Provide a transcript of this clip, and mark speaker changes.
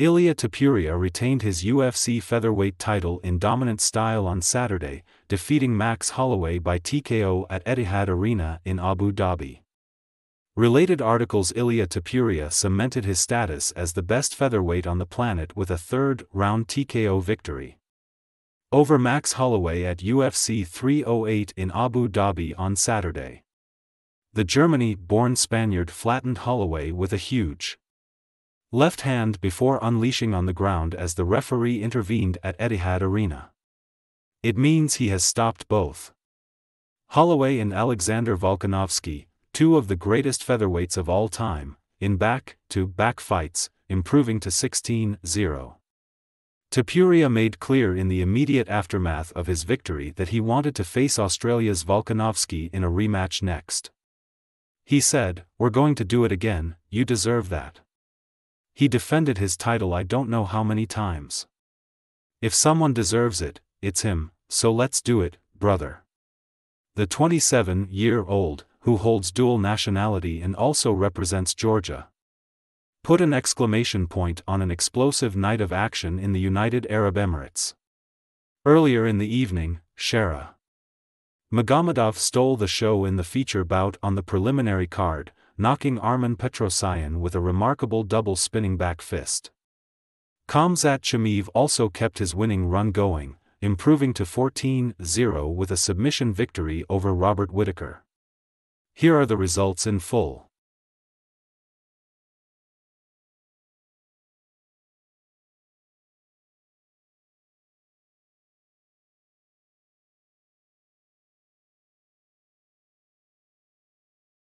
Speaker 1: Ilia Topuria retained his UFC featherweight title in dominant style on Saturday, defeating Max Holloway by TKO at Etihad Arena in Abu Dhabi. Related articles Ilia Topuria cemented his status as the best featherweight on the planet with a third round TKO victory. Over Max Holloway at UFC 308 in Abu Dhabi on Saturday. The Germany-born Spaniard flattened Holloway with a huge left hand before unleashing on the ground as the referee intervened at Etihad Arena. It means he has stopped both. Holloway and Alexander Volkanovski, two of the greatest featherweights of all time, in back-to-back fights, improving to 16-0. Topuria made clear in the immediate aftermath of his victory that he wanted to face Australia's Volkanovski in a rematch next. He said, We're going to do it again, you deserve that. He defended his title I don't know how many times. If someone deserves it, it's him, so let's do it, brother. The 27 year old, who holds dual nationality and also represents Georgia, put an exclamation point on an explosive night of action in the United Arab Emirates. Earlier in the evening, Shara Magomedov stole the show in the feature bout on the preliminary card, knocking Armen Petrosyan with a remarkable double spinning back fist. Khamzat Chimaev also kept his winning run going, improving to 14-0 with a submission victory over Robert Whitaker. Here are the results in full.